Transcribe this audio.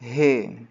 Hey.